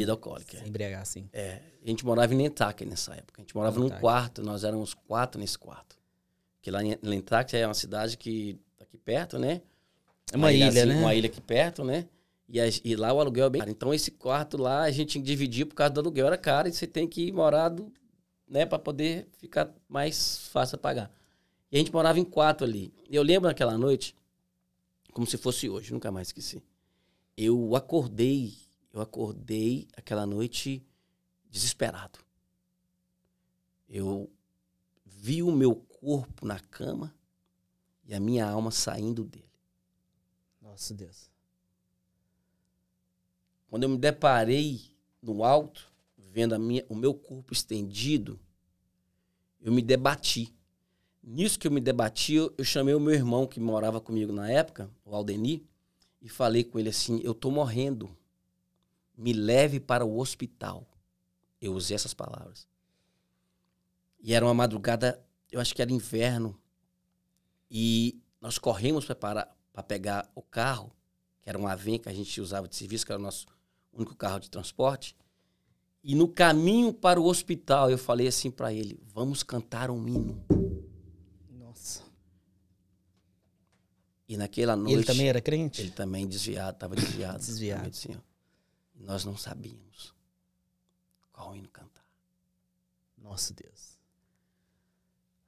Bebida alcoólica. Se embriagar, sim. É, a gente morava em Nantucket nessa época. A gente morava num quarto, nós éramos quatro nesse quarto. Que lá em Nantucket é uma cidade que tá aqui perto, né? É uma ilha, assim, né? Uma ilha aqui perto, né? E, a- e lá o aluguel é bem caro. Então esse quarto lá a gente dividia por causa do aluguel, era caro e você tem que ir morado, né, para poder ficar mais fácil a pagar. E a gente morava em quatro ali. Eu lembro naquela noite, como se fosse hoje, nunca mais esqueci. Eu acordei, eu acordei aquela noite desesperado. Eu vi o meu corpo na cama e a minha alma saindo dele. Nossa Deus. Quando eu me deparei no alto, vendo a minha, o meu corpo estendido, eu me debati. Nisso que eu me debati, eu, eu chamei o meu irmão que morava comigo na época, o Aldeni, e falei com ele assim: Eu tô morrendo. Me leve para o hospital. Eu usei essas palavras. E era uma madrugada, eu acho que era inverno. E nós corremos para pegar o carro, que era um Aven que a gente usava de serviço, que era o nosso único carro de transporte. E no caminho para o hospital, eu falei assim para ele: Vamos cantar um hino. Nossa. E naquela noite. ele também era crente? Ele também desviado, estava desviado. Desviado. assim, nós não sabíamos qual hino cantar. Nossa Deus.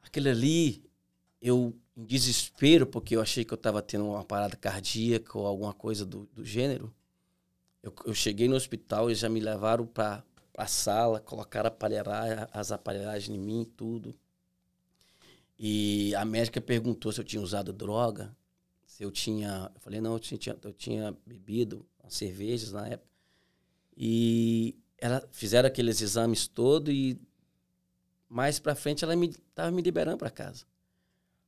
Aquele ali, eu em desespero, porque eu achei que eu estava tendo uma parada cardíaca ou alguma coisa do, do gênero. Eu, eu cheguei no hospital e já me levaram para a sala, colocaram aparelhar, as aparelhagens em mim, tudo. E a médica perguntou se eu tinha usado droga, se eu tinha. Eu falei, não, eu tinha, eu tinha bebido cervejas na época. E ela fizeram aqueles exames todos e mais pra frente ela me tava me liberando para casa.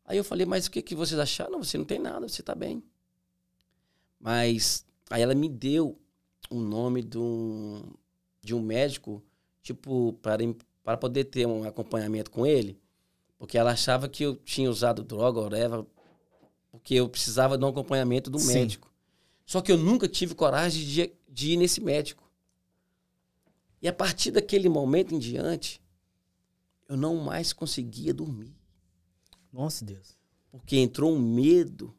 Aí eu falei, mas o que, que vocês acharam? Não, você não tem nada, você tá bem. Mas aí ela me deu o nome de um, de um médico, tipo, para, para poder ter um acompanhamento com ele, porque ela achava que eu tinha usado droga, ou whatever, porque eu precisava de um acompanhamento do Sim. médico. Só que eu nunca tive coragem de, de ir nesse médico. E a partir daquele momento em diante, eu não mais conseguia dormir. Nossa Deus. Porque entrou um medo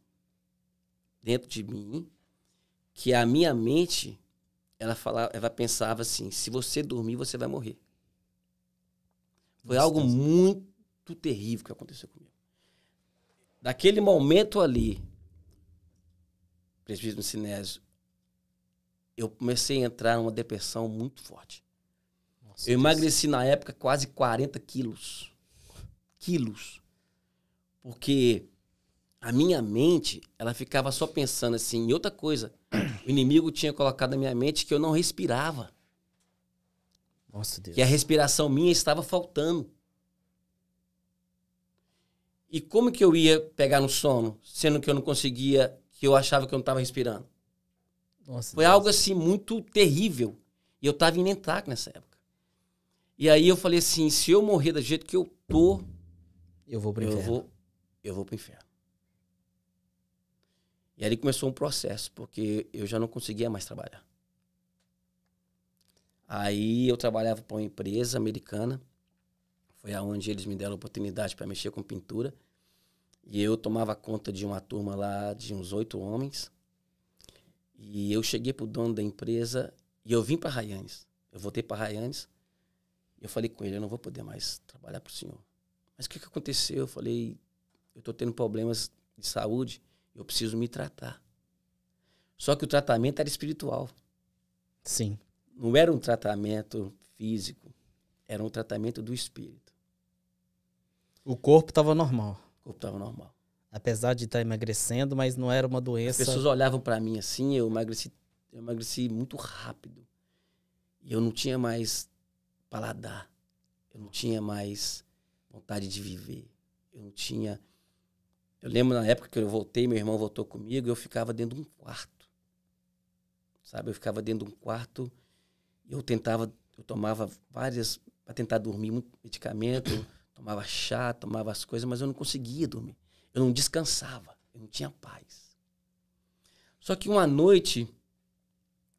dentro de mim que a minha mente ela falava, ela pensava assim, se você dormir, você vai morrer. Foi algo muito terrível que aconteceu comigo. Daquele momento ali, presbítero Sinésio, eu comecei a entrar numa depressão muito forte. Nossa Eu Deus. emagreci na época quase 40 quilos. Quilos. Porque a minha mente, ela ficava só pensando assim, em outra coisa. O inimigo tinha colocado na minha mente que eu não respirava. Nossa Deus. Que a respiração minha estava faltando. E como que eu ia pegar no sono, sendo que eu não conseguia, que eu achava que eu não estava respirando? Nossa Foi Deus. algo assim muito terrível. E eu tava em Entac nessa época. E aí eu falei assim, se eu morrer do jeito que eu tô, Eu vou pro eu inferno. vou, eu vou pro inferno. E ali começou um processo, porque eu já não conseguia mais trabalhar. Aí eu trabalhava para uma empresa americana, foi aonde eles me deram a oportunidade para mexer com pintura. E eu tomava conta de uma turma lá de uns oito homens. E eu cheguei pro dono da empresa e eu vim para Raianes. Eu voltei para Raianes eu falei com ele, eu não vou poder mais trabalhar pro senhor. Mas o que, que aconteceu? Eu falei, eu tô tendo problemas de saúde, eu preciso me tratar. Só que o tratamento era espiritual. Sim. Não era um tratamento físico, era um tratamento do espírito. O corpo tava normal. O corpo estava normal. Apesar de estar emagrecendo, mas não era uma As doença. pessoas olhavam para mim assim, eu emagreci, eu emagreci muito rápido. E eu não tinha mais paladar. Eu não tinha mais vontade de viver. Eu não tinha. Eu lembro na época que eu voltei, meu irmão voltou comigo, eu ficava dentro de um quarto. Sabe? Eu ficava dentro de um quarto eu tentava, eu tomava várias para tentar dormir, muito medicamento, tomava chá, tomava as coisas, mas eu não conseguia dormir. Eu não descansava, eu não tinha paz. Só que uma noite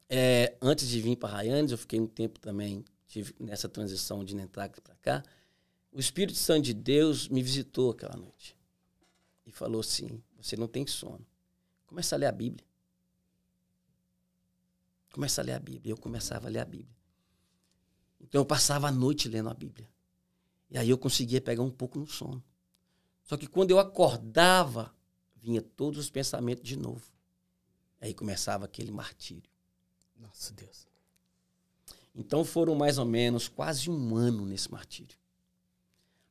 é, antes de vir para Raianes, eu fiquei um tempo também, tive nessa transição de Nentrac para cá. O Espírito Santo de Deus me visitou aquela noite e falou assim: Você não tem sono. Começa a ler a Bíblia. Começa a ler a Bíblia. Eu começava a ler a Bíblia. Então eu passava a noite lendo a Bíblia. E aí eu conseguia pegar um pouco no sono. Só que quando eu acordava, vinha todos os pensamentos de novo. Aí começava aquele martírio. Nossa Deus. Então foram mais ou menos quase um ano nesse martírio.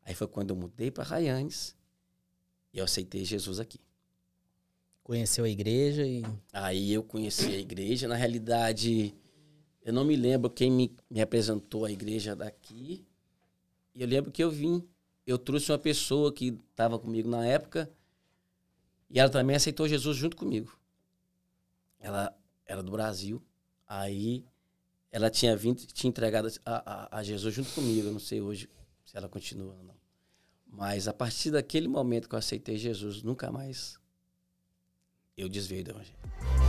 Aí foi quando eu mudei para Raianes e eu aceitei Jesus aqui. Conheceu a igreja e. Aí eu conheci a igreja. Na realidade, eu não me lembro quem me, me apresentou a igreja daqui. E eu lembro que eu vim. Eu trouxe uma pessoa que estava comigo na época. E ela também aceitou Jesus junto comigo. Ela era do Brasil. Aí ela tinha vindo, tinha entregado a, a, a Jesus junto comigo. Eu não sei hoje se ela continua ou não. Mas a partir daquele momento que eu aceitei Jesus, nunca mais eu desviei do evangelho.